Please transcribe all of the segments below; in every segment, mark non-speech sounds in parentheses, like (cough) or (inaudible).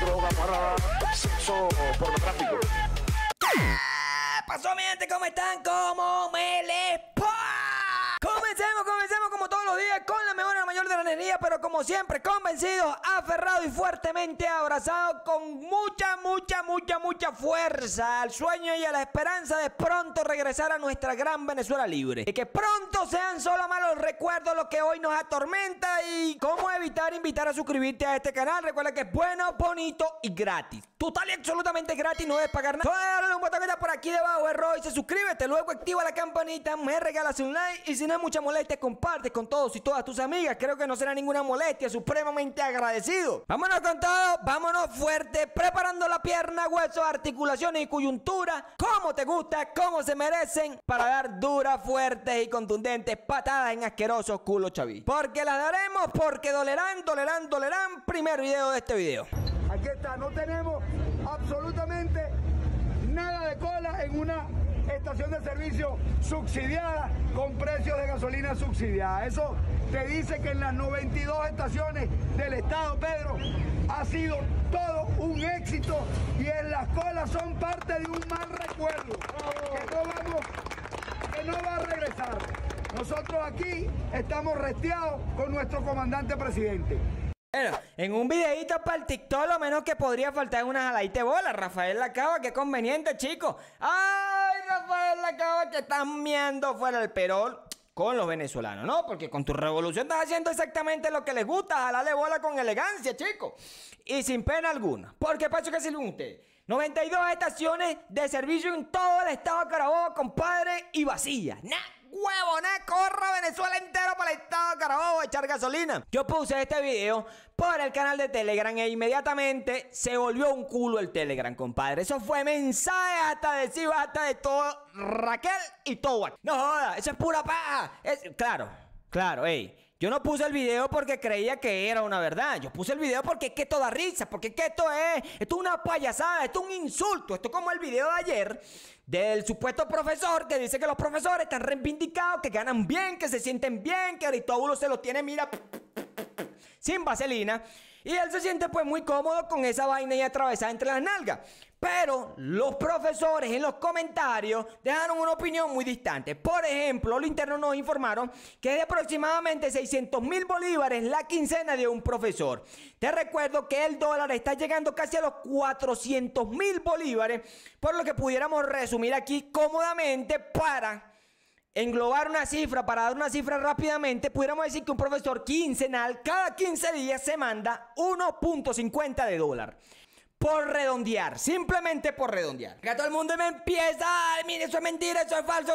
droga, para sexo pornográfico. ¿Qué pasó, mi gente? ¿Cómo están? ¿Cómo me les pa? Comencemos, comencemos como los días con la mejor mayor de la energía, pero como siempre, convencido, aferrado y fuertemente abrazado con mucha, mucha, mucha, mucha fuerza al sueño y a la esperanza de pronto regresar a nuestra gran Venezuela libre. Y que pronto sean solo malos recuerdos lo que hoy nos atormenta y cómo evitar invitar a suscribirte a este canal. Recuerda que es bueno, bonito y gratis. Total y absolutamente gratis, no debes pagar nada. Solo darle un botón por aquí debajo, error, y se suscríbete, luego activa la campanita, me regalas un like y si no hay mucha molestia, comparte con todos y todas tus amigas. Creo que no será ninguna molestia, supremamente agradecido. Vámonos con todo, vámonos fuerte, preparando la pierna, huesos, articulaciones y coyuntura, como te gusta, como se merecen, para dar duras, fuertes y contundentes patadas en asquerosos culos chaví. Porque las daremos, porque dolerán, dolerán, dolerán. Primer video de este video. Aquí está, no tenemos absolutamente nada de cola en una estación de servicio subsidiada con precios de gasolina subsidiada. Eso te dice que en las 92 estaciones del estado, Pedro, ha sido todo un éxito y en las colas son parte de un mal recuerdo que no vamos, que no va a regresar. Nosotros aquí estamos resteados con nuestro comandante presidente. Bueno, en un videito para el TikTok lo menos que podría faltar es una jaladita de bola. Rafael Lacaba, qué conveniente, chicos. ¡Ay, Que están miando fuera del perol! Con los venezolanos, ¿no? Porque con tu revolución estás haciendo exactamente lo que les gusta, jalarle bola con elegancia, chicos. Y sin pena alguna. Porque paso que sirven ustedes. 92 estaciones de servicio en todo el estado de Carabobo, compadre, y vacías. ¡Nah! Huevo, nah, corra Venezuela entero para el estado de Carabobo a echar gasolina. Yo puse este video por el canal de Telegram e inmediatamente se volvió un culo el Telegram, compadre. Eso fue mensaje hasta de sí, hasta de todo Raquel y todo. No joda, eso es pura paja. Es, claro, claro, ey. Yo no puse el video porque creía que era una verdad. Yo puse el video porque es que esto da risa, porque es que esto es, esto es una payasada, esto es un insulto. Esto es como el video de ayer del supuesto profesor que dice que los profesores están reivindicados, que ganan bien, que se sienten bien, que Aristóbulo se los tiene, mira, sin vaselina. Y él se siente pues muy cómodo con esa vaina y atravesada entre las nalgas. Pero los profesores en los comentarios dejaron una opinión muy distante. Por ejemplo, los internos nos informaron que es de aproximadamente 600 mil bolívares la quincena de un profesor. Te recuerdo que el dólar está llegando casi a los 400 mil bolívares, por lo que pudiéramos resumir aquí cómodamente para englobar una cifra, para dar una cifra rápidamente, pudiéramos decir que un profesor quincenal cada 15 días se manda 1.50 de dólar. Por redondear, simplemente por redondear. Que todo el mundo me empieza, ay, mire, eso es mentira, eso es falso.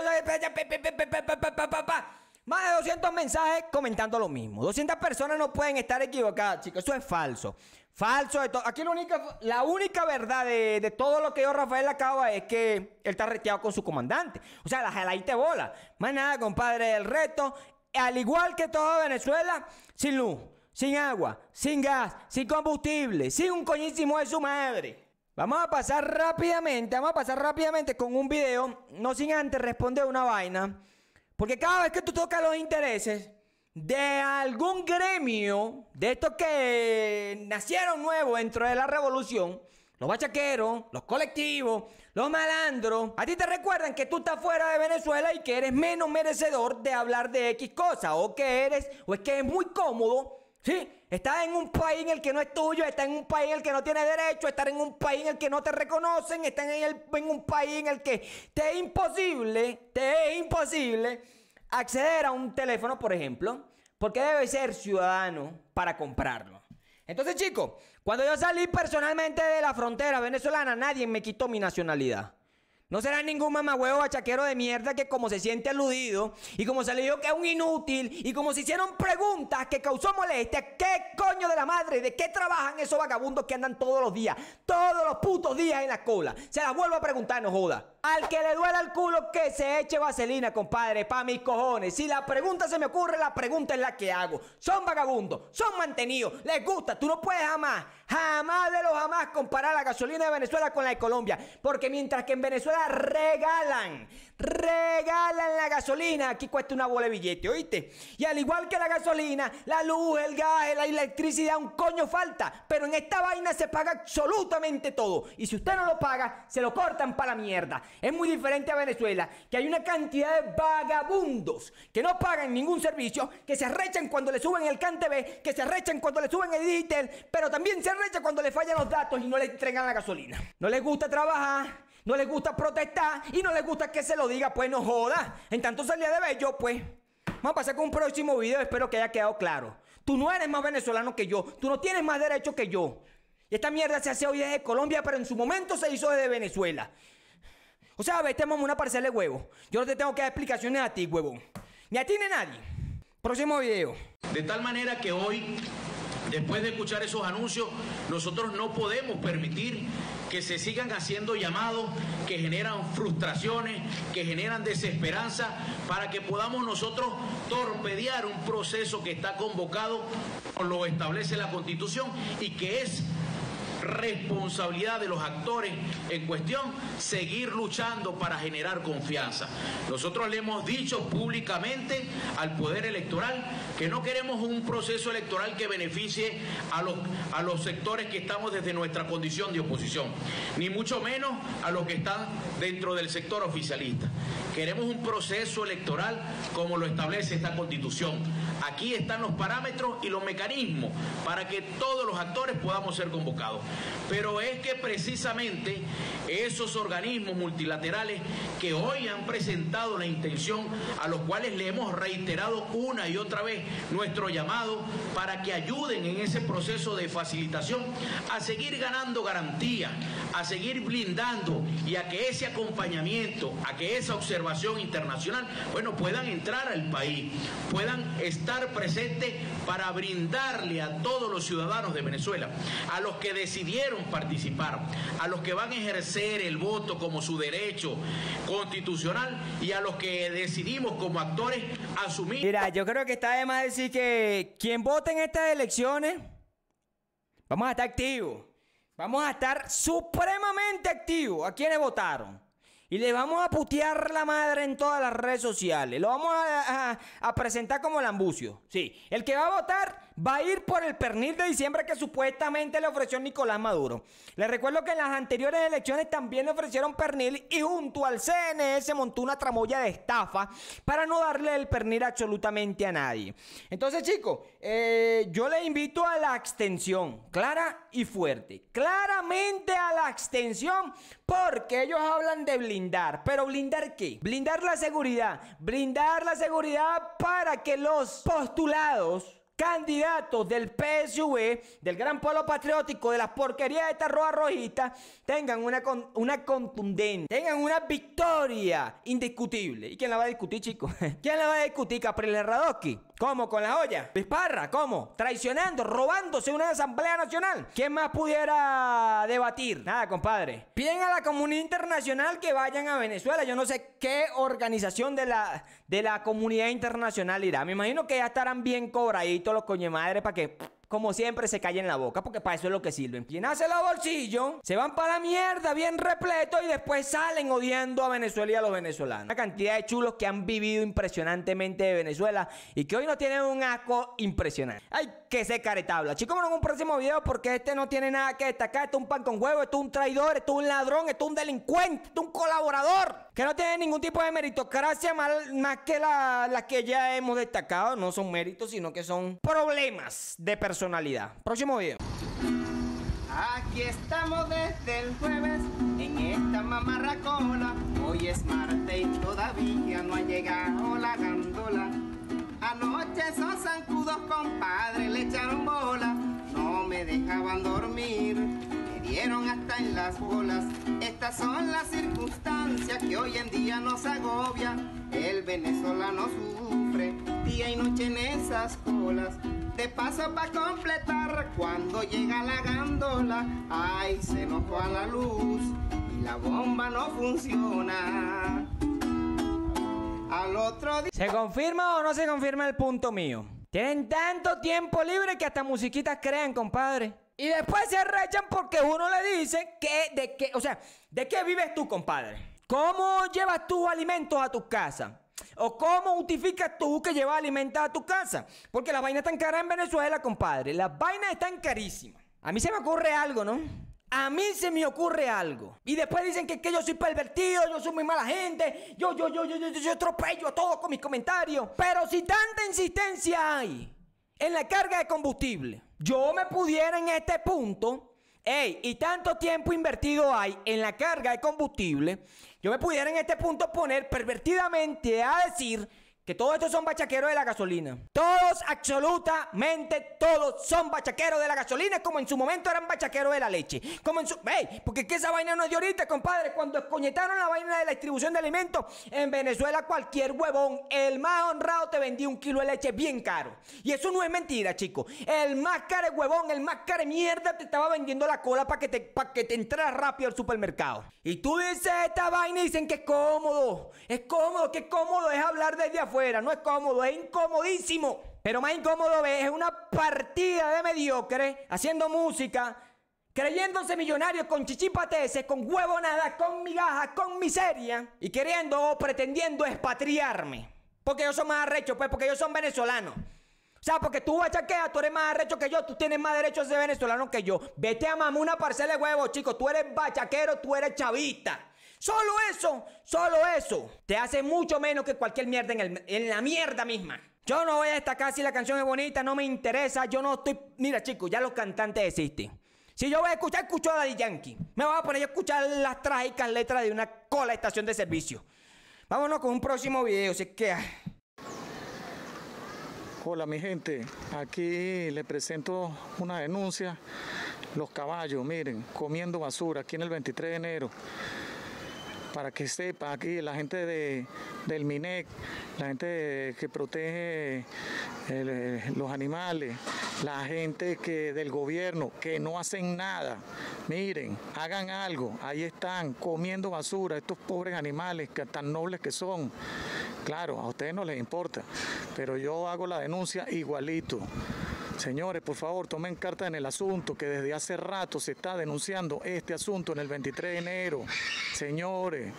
Más de 200 mensajes comentando lo mismo. 200 personas no pueden estar equivocadas, chicos. Eso es falso. Falso de todo. Aquí la única, verdad de, todo lo que yo, Rafael, acaba es que él está reteado con su comandante. O sea, la jaladita de bola. Más nada, compadre, el reto. Al igual que toda Venezuela, sin luz sin agua, sin gas, sin combustible, sin un coñísimo de su madre. Vamos a pasar rápidamente, vamos a pasar rápidamente con un video, no sin antes responder una vaina. Porque cada vez que tú tocas los intereses de algún gremio, de estos que nacieron nuevos dentro de la revolución, los bachaqueros, los colectivos, los malandros, a ti te recuerdan que tú estás fuera de Venezuela y que eres menos merecedor de hablar de X cosa, o que eres, o es que es muy cómodo Sí, estás en un país en el que no es tuyo, estás en un país en el que no tienes derecho, estás en un país en el que no te reconocen, estás en, el, en un país en el que te es imposible, te es imposible acceder a un teléfono, por ejemplo, porque debe ser ciudadano para comprarlo. Entonces, chicos, cuando yo salí personalmente de la frontera venezolana, nadie me quitó mi nacionalidad. No será ningún mamagüevo bachaquero de mierda que como se siente aludido y como se le dijo que es un inútil y como se hicieron preguntas que causó molestia, ¿qué coño de la madre? ¿De qué trabajan esos vagabundos que andan todos los días? Todos los putos días en la cola. Se las vuelvo a preguntar, no joda. Al que le duela el culo, que se eche vaselina, compadre, pa' mis cojones. Si la pregunta se me ocurre, la pregunta es la que hago. Son vagabundos, son mantenidos, les gusta. Tú no puedes jamás, jamás de los jamás comparar la gasolina de Venezuela con la de Colombia. Porque mientras que en Venezuela regalan, regalan la gasolina, aquí cuesta una bola de billete, ¿oíste? Y al igual que la gasolina, la luz, el gas, la electricidad, un coño falta. Pero en esta vaina se paga absolutamente todo. Y si usted no lo paga, se lo cortan para la mierda. Es muy diferente a Venezuela, que hay una cantidad de vagabundos que no pagan ningún servicio, que se arrechan cuando le suben el CanTV, que se arrechan cuando le suben el Digital, pero también se arrechan cuando le fallan los datos y no le entregan la gasolina. No les gusta trabajar, no les gusta protestar y no les gusta que se lo diga, pues no joda. En tanto salía de bello, pues. Vamos a pasar con un próximo video, espero que haya quedado claro. Tú no eres más venezolano que yo, tú no tienes más derecho que yo. Y esta mierda se hace hoy desde Colombia, pero en su momento se hizo desde Venezuela. O sea, metemos una parcela de huevo. Yo no te tengo que dar explicaciones a ti, huevón. Ni a ti ni a nadie. Próximo video. De tal manera que hoy, después de escuchar esos anuncios, nosotros no podemos permitir que se sigan haciendo llamados que generan frustraciones, que generan desesperanza, para que podamos nosotros torpedear un proceso que está convocado, lo establece la Constitución y que es responsabilidad de los actores en cuestión seguir luchando para generar confianza. Nosotros le hemos dicho públicamente al Poder Electoral que no queremos un proceso electoral que beneficie a los, a los sectores que estamos desde nuestra condición de oposición, ni mucho menos a los que están dentro del sector oficialista. Queremos un proceso electoral como lo establece esta constitución. Aquí están los parámetros y los mecanismos para que todos los actores podamos ser convocados. Pero es que precisamente esos organismos multilaterales que hoy han presentado la intención, a los cuales le hemos reiterado una y otra vez nuestro llamado para que ayuden en ese proceso de facilitación a seguir ganando garantía, a seguir blindando y a que ese acompañamiento, a que esa observación internacional, bueno, puedan entrar al país, puedan estar presentes para brindarle a todos los ciudadanos de Venezuela, a los que decidieron participar, a los que van a ejercer el voto como su derecho constitucional y a los que decidimos como actores asumir. Mira, yo creo que está de más decir que quien vote en estas elecciones, vamos a estar activos. Vamos a estar supremamente activos. ¿A quienes votaron? Y le vamos a putear la madre en todas las redes sociales. Lo vamos a, presentar como lambucio. Sí. El que va a votar va a ir por el pernil de diciembre que supuestamente le ofreció Nicolás Maduro. Les recuerdo que en las anteriores elecciones también le ofrecieron pernil y junto al CNE se montó una tramoya de estafa para no darle el pernil absolutamente a nadie. Entonces, chicos, eh, yo les invito a la abstención, clara y fuerte. Claramente a la abstención, porque ellos hablan de blindar. ¿Pero blindar qué? Blindar la seguridad. Blindar la seguridad para que los postulados candidatos del PSV, del Gran Polo Patriótico, de las porquerías de esta roja rojita, tengan una, con- una contundente, tengan una victoria indiscutible. ¿Y quién la va a discutir, chicos? (laughs) ¿Quién la va a discutir? Capriles Radowski. ¿Cómo? ¿Con la olla? Luis Parra, ¿cómo? Traicionando, robándose una asamblea nacional. ¿Quién más pudiera debatir? Nada, compadre. Piden a la comunidad internacional que vayan a Venezuela. Yo no sé qué organización de la, de la comunidad internacional irá. Me imagino que ya estarán bien cobraditos los coñe madre para que, como siempre, se callen la boca, porque para eso es lo que sirven. Llenarse los bolsillos, se van para la mierda bien repleto y después salen odiando a Venezuela y a los venezolanos. Una cantidad de chulos que han vivido impresionantemente de Venezuela y que hoy no tienen un asco impresionante. Hay que ser caretabla. Chicos, vamos en un próximo video porque este no tiene nada que destacar. Esto es un pan con huevo, esto es un traidor, esto es un ladrón, esto es un delincuente, esto es un colaborador que no tiene ningún tipo de meritocracia más, más que la, la que ya hemos destacado. No son méritos, sino que son problemas de personalidad. Próximo video. Aquí estamos desde el jueves en esta mamarracola. Hoy es martes y todavía no ha llegado la gandola. Anoche esos zancudos, compadre, le echaron bola. No me dejaban dormir, hasta en las bolas. Estas son las circunstancias que hoy en día nos agobia. El venezolano sufre día y noche en esas colas. De paso para completar, cuando llega la gandola, ay, se nos va la luz y la bomba no funciona. Al otro día... ¿Se confirma o no se confirma el punto mío? Tienen tanto tiempo libre que hasta musiquitas crean, compadre. Y después se arrechan porque uno le dice que de qué, o sea, ¿de qué vives tú, compadre? ¿Cómo llevas tus alimentos a tu casa? ¿O cómo justificas tú que llevas alimentos a tu casa? Porque las vainas están caras en Venezuela, compadre. Las vainas están carísimas. A mí se me ocurre algo, ¿no? A mí se me ocurre algo. Y después dicen que, que yo soy pervertido, yo soy muy mala gente, yo, yo, yo, yo, yo, yo, yo atropello a todo con mis comentarios. Pero si tanta insistencia hay en la carga de combustible, yo me pudiera en este punto, ey, y tanto tiempo invertido hay en la carga de combustible, yo me pudiera en este punto poner pervertidamente a decir que todos estos son bachaqueros de la gasolina. Todos, absolutamente todos son bachaqueros de la gasolina, como en su momento eran bachaqueros de la leche. Como en su. ¡Ey! Porque es que esa vaina no es de ahorita, compadre. Cuando escoñetaron la vaina de la distribución de alimentos, en Venezuela cualquier huevón, el más honrado, te vendía un kilo de leche bien caro. Y eso no es mentira, chicos. El más caro huevón, el más caro mierda, te estaba vendiendo la cola para que te, para te entraras rápido al supermercado. Y tú dices esta vaina y dicen que es cómodo. Es cómodo, que cómodo es hablar desde afuera no es cómodo, es incomodísimo. Pero más incómodo es una partida de mediocre haciendo música, creyéndose millonario con chichipateses, con huevonadas, con migajas, con miseria y queriendo o pretendiendo expatriarme. Porque ellos son más arrechos, pues, porque ellos son venezolanos. O sea, porque tú bachaqueas, tú eres más arrecho que yo, tú tienes más derecho a ser venezolano que yo. Vete a mamar una parcela de huevos, chicos. Tú eres bachaquero, tú eres chavista. Solo eso, solo eso. Te hace mucho menos que cualquier mierda en, en la mierda misma. Yo no voy a destacar si la canción es bonita, no me interesa. Yo no estoy. Mira, chicos, ya los cantantes existen. Si yo voy a escuchar, escucho a Daddy Yankee. Me voy a poner a escuchar las trágicas letras de una cola estación de servicio. Vámonos con un próximo video, si es que. Hola mi gente, aquí le presento una denuncia. Los caballos, miren, comiendo basura aquí en el 23 de enero para que sepa aquí la gente de, del MINEC, la gente que protege los animales, la gente que del gobierno que no hacen nada. Miren, hagan algo. Ahí están comiendo basura estos pobres animales que tan nobles que son. Claro, a ustedes no les importa, pero yo hago la denuncia igualito. Señores, por favor, tomen carta en el asunto, que desde hace rato se está denunciando este asunto en el 23 de enero. Señores.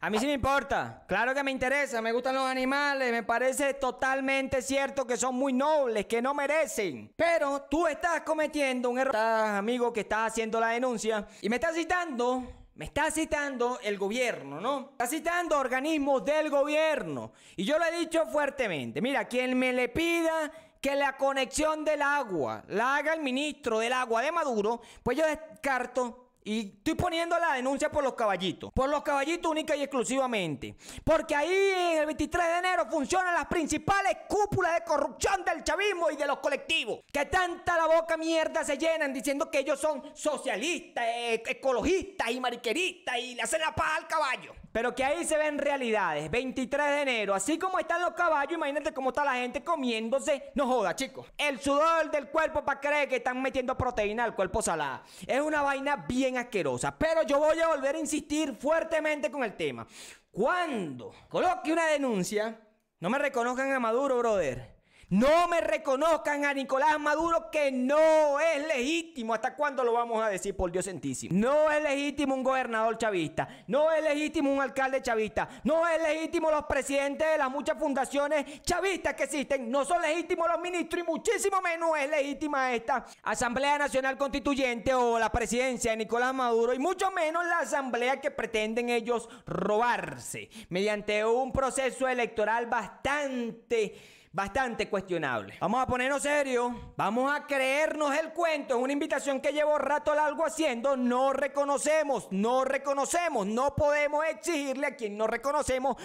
A mí sí me importa, claro que me interesa, me gustan los animales, me parece totalmente cierto que son muy nobles, que no merecen. Pero tú estás cometiendo un error, amigo que está haciendo la denuncia, y me estás citando me está citando el gobierno, ¿no? Está citando organismos del gobierno. Y yo lo he dicho fuertemente. Mira, quien me le pida que la conexión del agua la haga el ministro del agua de Maduro, pues yo descarto y estoy poniendo la denuncia por los caballitos. Por los caballitos única y exclusivamente. Porque ahí en el 23 de enero funcionan las principales cúpulas de corrupción del chavismo y de los colectivos. Que tanta la boca mierda se llenan diciendo que ellos son socialistas, eh, ecologistas y mariqueristas y le hacen la paz al caballo. Pero que ahí se ven realidades. 23 de enero, así como están los caballos, imagínate cómo está la gente comiéndose. No joda, chicos. El sudor del cuerpo para creer que están metiendo proteína al cuerpo salada. Es una vaina bien asquerosa. Pero yo voy a volver a insistir fuertemente con el tema. Cuando coloque una denuncia, no me reconozcan a Maduro, brother. No me reconozcan a Nicolás Maduro que no es legítimo. ¿Hasta cuándo lo vamos a decir, por Dios santísimo? No es legítimo un gobernador chavista. No es legítimo un alcalde chavista. No es legítimo los presidentes de las muchas fundaciones chavistas que existen. No son legítimos los ministros y muchísimo menos es legítima esta Asamblea Nacional Constituyente o la presidencia de Nicolás Maduro y mucho menos la asamblea que pretenden ellos robarse mediante un proceso electoral bastante bastante cuestionable. Vamos a ponernos serios, vamos a creernos el cuento, es una invitación que llevo rato largo haciendo, no reconocemos, no reconocemos, no podemos exigirle a quien no reconocemos.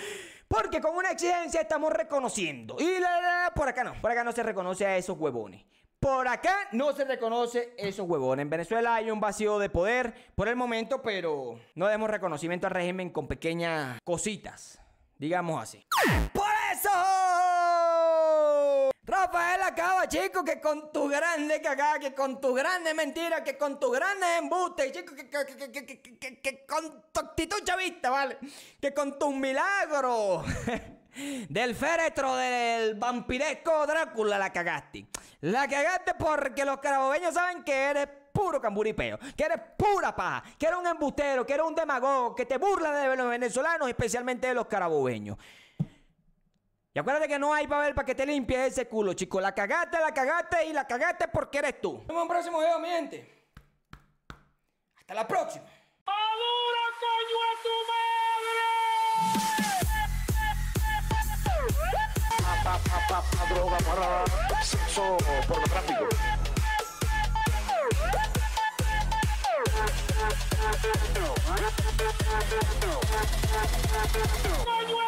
Porque con una exigencia estamos reconociendo. Y la, por acá no, por acá no se reconoce a esos huevones. Por acá no se reconoce esos huevones. En Venezuela hay un vacío de poder por el momento, pero no demos reconocimiento al régimen con pequeñas cositas. Digamos así. ¡Por eso! Acaba, chico, que con tu grande cagada, que con tu grande mentira, que con tu grande embuste, chico, que, con tu actitud chavista, ¿vale? Que con tu milagro (laughs) del féretro del vampiresco Drácula la cagaste. La cagaste porque los carabobeños saben que eres puro camburipeo, que eres pura paja, que eres un embustero, que eres un demagogo, que te burlas de los venezolanos, especialmente de los carabobeños. Y acuérdate que no hay papel para que te limpie ese culo, chico. La cagaste, la cagaste y la cagaste porque eres tú. Nos vemos en un próximo video, mi gente. Hasta la próxima. ¡Madura, coño, a tu madre! Pa, pa, pa, pa, droga, para sexo pornográfico. ¡Coño,